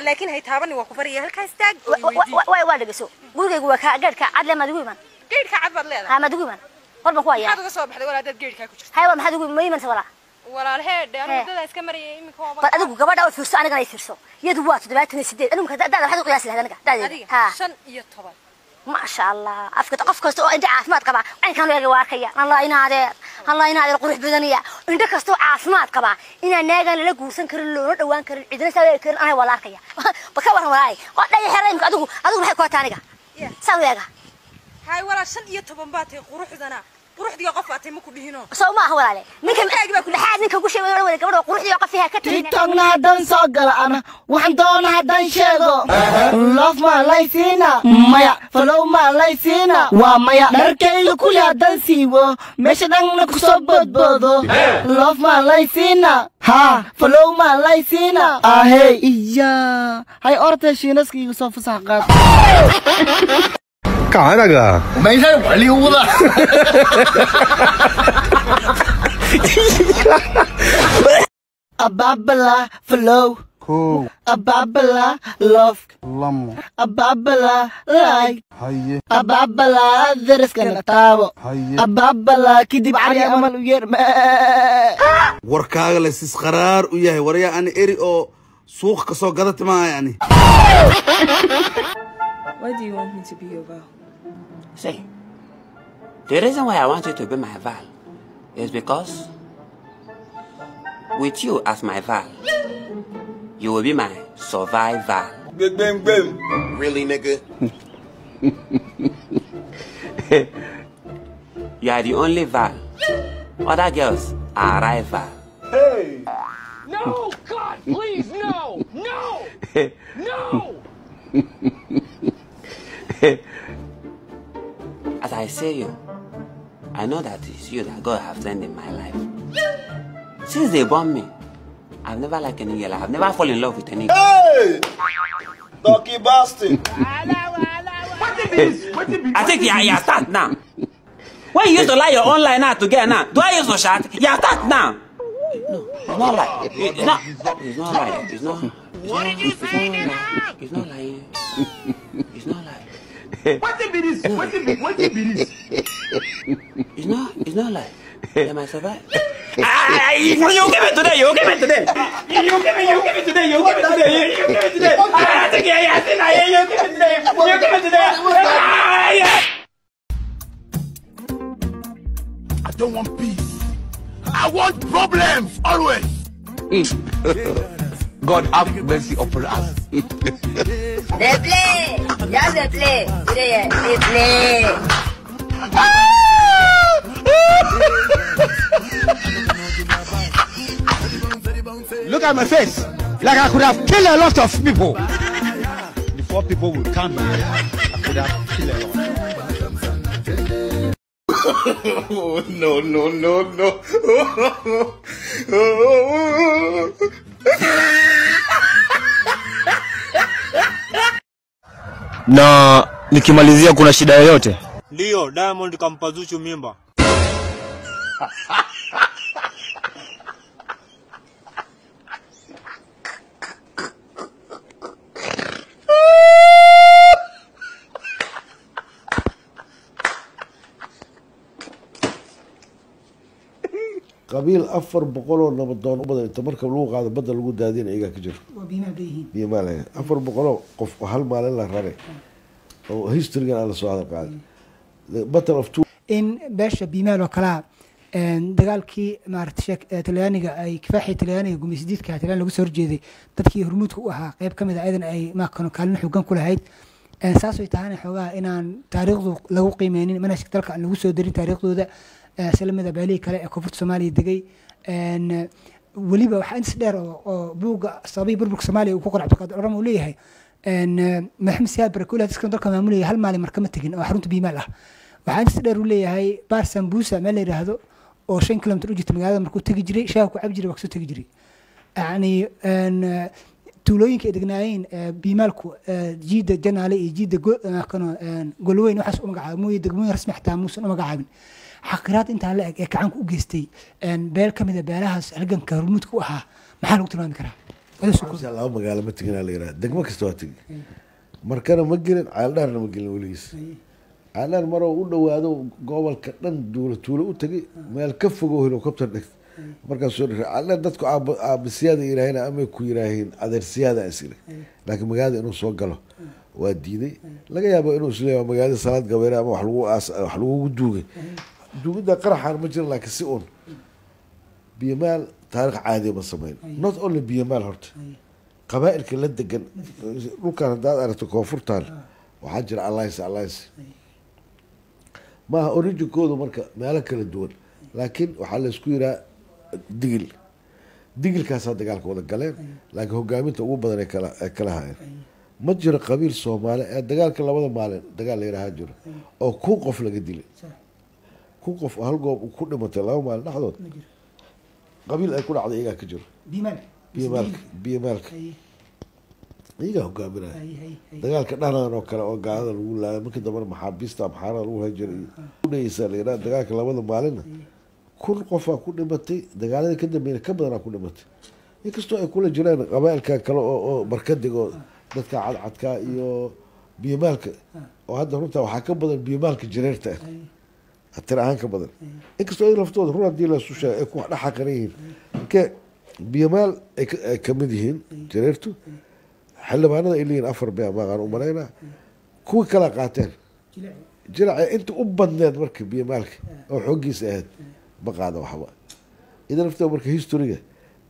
لكن هي تابني هل كاستاج واي واي ما دقيبان قد كا عدل لا ها ما دقيبان قرب كوايا يعني. هذا صوب حد ولا دد هاي ما دقيب ما يمن ولا ولا الهيد أنا إيه. دد اسكمري يمك هو بس طيب، أدق غبا داو فيرسو انغنا يفيرسو يد وات دبات سديد انو كدا داد حد قياس لهدانغا داد ها. شن iyo toban ما شاء الله. أفكت قف كست أنت عاف ما تقبع عين كانوا يجوا الله الله indho caafimaad inaan lala guursan karin loona dhawaan karin cidina saa eegi karin aniga waa la arkaya ba ka waran walaay waa dhaya xera imika adigu adigu maxay ku hataa aniga Yeah. saan u eega hay walaal shan iyo toban baa tahay quruxdana quruxdiga qof aatay ma ku dhihino soo ma aha walaale ninka Ninkaagi baa ku dhaxaad ninka ku sheegay wada gabadha quruxdii oo qafiha ka tirin tiktokna haddaan soo gala ana waxaan doona haddaan sheego loof maa laysiina maya falow maa laysiina waa maya dharkayga kuli haddaan siibo meesha dhanna kusoo boodboodo loof maa laysiina haa falow maa laysiina ahey iya hay ortay shiinaskayga soo fasax qaad 干啥那个？ 没事我溜达 ababala flow kow ababala love lamo ababala like haye. Ababala dariskana taabo ababala kadib cari amal u yeer warkaaga lesis qaraar u yahay waryaa ani eri oo suuq ka soo gada timaaya Why do you want me to be your Val? Say, the reason why I want you to be my Val is because with you as my Val, you will be my survivor. Really, nigga? You are the only Val. Other girls are rival. Hey! No, God, please, no, no, no. As I say you, I know that it's you that God have sent in my life. Since they born me, I've never liked any girl. I've never fallen in love with any girl. Hey! Ducky bastard! I think yeah, yeah, start now. When you used to lie your own lie now to get now, do I use to shout? Yeah, start now. No, it's not lie. It- It's not. It's not lie. It's not. What did you say now? It's not lying. It's not lie. What be this? What be what be this? It's not. It's not lie. Am I survive? Ah, you give it today. You give it today. You give it. You give it today. You give it today. You you give it today. Ah, I think yeah, yeah, I think yeah, you give it today. You give it today. Ah, yeah. I don't want peace. I want problems always. God have mercy upon us. They play. Just they play. They, they play. Look at my face. Like I could have killed a lot of people. Before people would come here, I could have killed a lot. Oh, no, no, no, no. Na nikimalizia kuna shida yoyote? Ndiyo, Diamond kampa Zuchu mimba. qabiil afar boqol oo nabadoon u badan inta marka lagu qaado badda lagu daadina iyagaa ka jiro. Biyo maalaya afar boqoloo qof oo hal maalin la raray oo historygan aan la soo hadal qaaday in beesha biimaal oo kalaa dagaalkii maarata ee talyaaniga ay kifaaxii talyaaniga gumaysidiidka talyan lagu soo horjeeday dadkii hormuudka u ahaa qayb ka mid a ayadan ay maakano kaalin xoogan ku lahayd. Saas way tahana xoogaa inaan taariikhdu lagu qiimeynin manhajka dalka aan lagu soo darin taariikhdooda sila mida beelihii kale ee koonfurta soomaaliya degay. Weliba waxaa intas dheer oo buugga sababihii burburka soomaaliya uu ku qoray cabdiqaadir orama uu leeyahay maxamed siyaad barakula dadkan dalka maamulaya hal maalin markama tegin oo xarunta biimaal ah waxaa intas dheer uu leeyahay baar sambusa meel la yidhaahdo oo shan kilomitr u jirta magaalada markuu tegi jiray shaaha ku jiray waa ka soo tegi jiray. Yacni tuulooyinka ay degnaayeen biimaalku jiida janaale iyo jiida golweyn waxaas u magacaaba mooye degmooyin rasmi xataa muusan u magacaabin. Xaqiraad intaa la eg ee gacanka u geystay beel ka mida beelahaas halganka hormuudka u ahaa maxaa lagu tilmaami karaa? Laba magaalo ma tegin la yidhaha. Degmo kasta waa tegi markana ma gelin caaldhaarna ma gelin weligiis caaldhaar maroo u dhowaado gobolka dhan duula tuulo u tegay meel ka fogo helicopter dhigta markaas soo dhiray caaldhaar dadku aaba aabasiyaada yiraaheen amay ku yiraahiin adeersiyaada isile laakiin magaalada inuu soo galo waa diiday. Laga yaabo inuu is leeyahay magaalada salaad gabeere ama wax lagugu duugay. Duugidda qaraxaan ma jirin laakiin si un biyamaal taarikh caadi ma sameyn. Not only biyamaal horta qabaa'ilka la degan dhulkan haddaad aragto koonfurtan waxaa jira alliance alliance maaha originkoodu marka meelo kala duwan laakiin waxaa laysku yiraa digil. Digilkaasaa dagaalka wada galeen laakiin hogaaminta ugu badan ay kala ay kala hayeen ma jiro qabiil soomaali ee dagaalka labada maalin dagaal la yidhaahaa jiro oo kun qof laga dilay. Kun qof oo hal goob ku dhimatay laba maalin dhexdood. Qabiil ay ku dhacday iyagaa ka jiro. Biyamaalka biyamaalka iyagaa hogaaminaya dagaalka dhanan oo kale oo gaalada lagu laaya markii dambena maxaabiista amxaarada lagu udhayeysaa la yidhaha dagaalka labada maalinna. Kun qofaa ku dhimatay dagaaladii ka dambeeyna ka badanaa ku dhimatay. Inkastoo ay kula jiraan qabaa'ilka kale oo oo barkadigoo dadka cadcadka iyo biyamaalka oo hadda runtaa waxaa ka badan biyamaalka jireerta. Ah tir ahaan ka badan. Inkastoo ay laftooda run haddii lasu sheega ay ku dhexa qaran yihiin. Marke biyamaal ay ka- ay ka mid yihiin jireertu xildhibaanada ay leeyihiin afar bee maqaan u malaynaa kuwii kala qaateen jiraca inta u badneed marka biyamaalka oo xooggiisa ahayd ma qaada waxba. Idan lafteeda marka historiga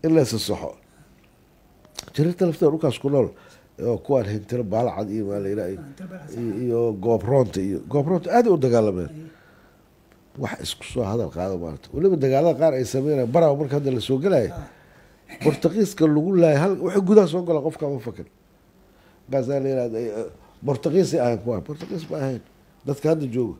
in la sasaxo. Jireerta lafteeda dhulkaas ku nool oo kuwaan hintiro baalacad iyo maa la yidhaha iyo- goobroonta iyo goobroonta aad ay u dagaalameen. Wax isku soo hadal qaado maarata weliba dagaalada qaar ay sameynayaan barawa marka hadda la soo gelaya bortuqiiska lagu laaya hal waxay gudaha soo gala qofka ma fakan markaasaa la yihahda bortuqiisay ahayn kuwa bortuqiis ma ahayn dadka hadda jooga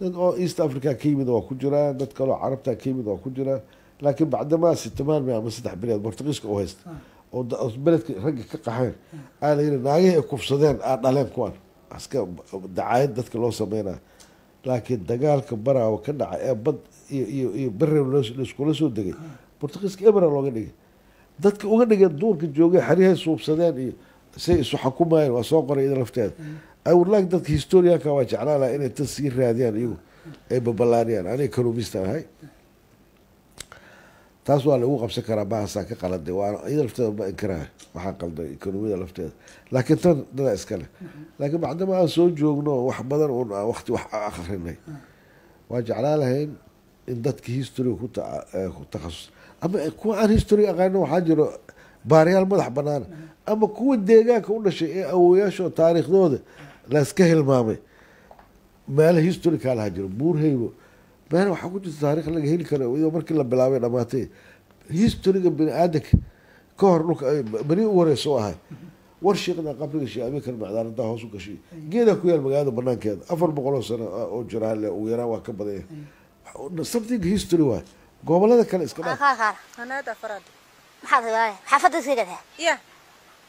dad oo east africa ka yimid waa ku jiraan dad kaloo carabta ka yimid waa ku jiraan. Laakiin bacdamaa sitimaan mi ama saddex bileed bortuqiiska u haysta oo da- oo beledka ragga ka qaxeen. Aa la yidhi naagihii ay kufsadeen aa dhaleen kuwan. Aska dacaayad dadka loo sameynaya laakiin dagaalka baraawa ka dhaca ee bad iyo iyo iyo laiskula soo degay bortuqiiska ebera looga dhigay. Dadka uga dhigeen duurka joogay xeryahay suubsadeen iyo say isu xukumayeen waa soo qoray ida lafteeda like dadka historianka waa jeclaan lahaa inay tan sii raadiyaan iyagu ay babalaaniyaan aniga kaluumista ahay. Taas waa lagu qabsan karaa bahasaa ka qaladay iyada lafteeda ma inkaraha waxaa qalday ekonomiyada lafteeda laakiin tan dada iskale laakiin bacdama aan soo joogno wax badan un aan waqti wax akrinay waa jeclaan lahayn in dadka historyga eh, ku takhasus. Ama kuwa aan history aqaanin waxaa jiro baariyaal madax banaan ama kuwa deegaanka u dhashay ee awoyaasho taariikhdooda layska hilmaamay. Meelo history kaa lahaa jiro buurhaybo meel waxaa ku jirta taariikh laga heli karo iyadoo markii la bilaabay dhamaatay historyga bini aadanka ka hor dhulka beri u wareysa u ahay. War sheekda qabriga shee abiikar macdaanadaa hoos u gashay geedaa ku yaal magaalada banaankeeda afar boqoloo sano oo jira hale ugu yaraan waa ka badanya something history waay. Gobolada kale iska dhaaf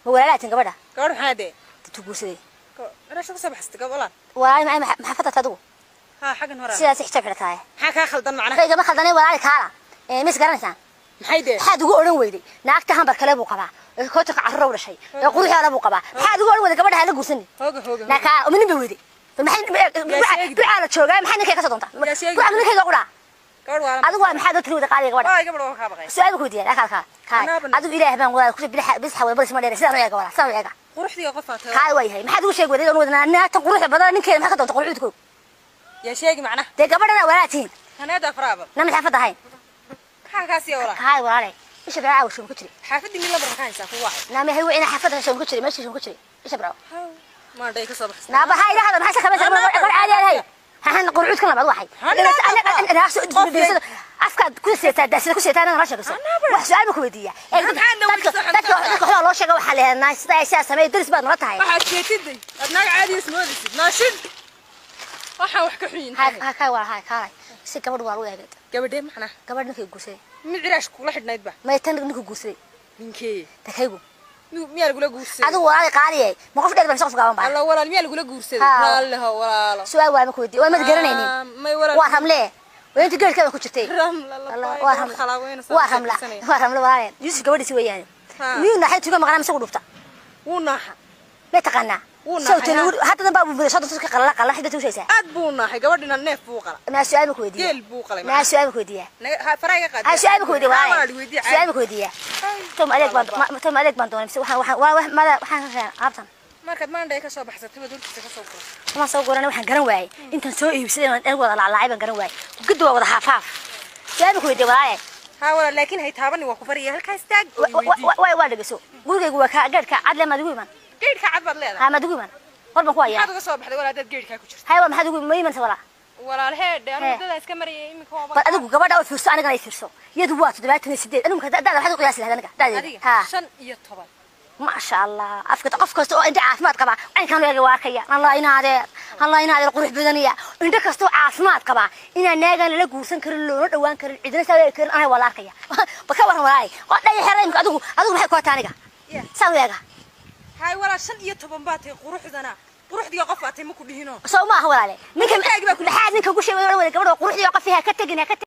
ما ولا تن قبدا قبدا حادي تقولسي رش كسب حست قبلا ولا ما ما حفتت هذا ها حق نورا سياسي احتفل كاي حق خلدن معنا كاي ما خلدن ولا لك حالا مس قرنسان محيده حد ugu oran weyday naagta hanbar kale buu qabaa koota ka carro wada shay quruux yaala buu qabaa maxaad ugu oran weyday gabadha la guursan hooga hooga naaka umina buu weyday maxay ducaala joogaa maxay ninkay ka soo doontaa ducaala ninkay ugu dhaa adigu waa maxaad oo wada qaaliga wadha su-aal ku diyaa akal kaa kaa adigu ilaahay baan wadaad kusha bilax bis xaway baris ma dheer sidaan u eega wala sidaan u eega quruxdiga qof aad kaa way hay maxaad ugu sheeg waday oo wadana anaa tan quruxda badan ninkeeda maxaa ka doonta quruxda koog yaa sheegi macna dee gabadhana walaatiin hanaada faraaba nam xaafad ahayn maxaa kaasi wala kaa walaale isha baa aw shum ku jiri xaafadii mid la bar maxaa insaa ku waxa naam hay wicina xaafadda shum ku jiri meesha shum ku jiri isha baa naaba ha ilaahda maxaa shaqabaysa mar caadi ahayn أنا أنا كلام واحد أنا أنا أنا أحسن أدري أفكار كل سيتا أنا كل سيتا أنا رشة بس وح أنا أنا بديا تك أنا حلا الله شجع وحلا ناس أنا سامي درس بعد مرتها واحد أنا أنا عادي اسمه درس ناشد أنا wax ka أنا ha ha أنا war ha أنا si gabadh أنا laga gad أنا maxna gabadh أنا guusay mid أنا kula xidhnayd أنا ma tan أنا guusay ninkii takaygu miyaa lagula guursaday adigu walaal qaaliye ma qof dheer baan soo gaaban baa allah walaal miyaa lagula guursaday haalaha walaal su'aal waa ma ku weydiin waa ma garanaynin may walaal waa ramle وانت قال كذا كنت تي والله وارحم وارحم لا وارحم لا وارحم يوسف قبل يسوي يعني وين ناحية تقول مغنم سوق دفتة وناحة ما تقنع سوتي الور حتى ده بابو بيشاد تسك قلا قلا حدا توشيسا أد بونا حي غبدنا النيف بو قلا ما سؤال كو ويديا جيل بو قلا ما سؤال كو ويديا فراي إيه؟ قاد سؤال كو ويديا واي. سؤال كو ويديا توم عليك بان توم عليك بان دون وحا وحا وحا ما وحا عبطن markaad maandhay ka soo baxsatay waad hortiisa ka soo gurtay ma soo gurana waxaan garan waayay intaan soo iibsaday aan wada laalaacay baan garan waayay gudda waa wada haafaaf saabi ku weydiiyay walaaye ها ولا لكن هي تابني وكفرية. هل كاستاج واي واي دقسو قولي قولي كا قد كا عدل ما دوي من. جيد كعب برليدا ها مدقوبا قرب أخويا يعني. هذا صوب هذا ولا هذا جيد كعب كشر هاي ما هذا ما يمنس ولا. ولا الهيد أنا مدة إسكمري يمك هو. طيب، بس أدقو قبل أول فلوس أنا قاعد يفرسو يدوات دبعت من سديد أنا مكذا ده هذا قياس لهذا نقع ده ها. شن يطبع ما شاء الله. أفكت أفكت. أنت عافمات قبع أنا كانوا يرواكيا الله ينادر. الله ينادر قروح بدنية أنت كستو عافمات قبع إن ناجا لا جوسن كرل لون دوان كرل عدنا سوي كرل أنا ولا كيا بكورهم ولاي قد لا يحرم أدقو أدقو بحكوا تانيكا سوي هاي ولا شن إيه تبان باتي قروح ذنا قروح دي قفة تي مكو دهينو سو ما هو عليه نكمل حاجة نكمل كل شيء ولا ولا قروح دي قفة فيها كتجن كتجن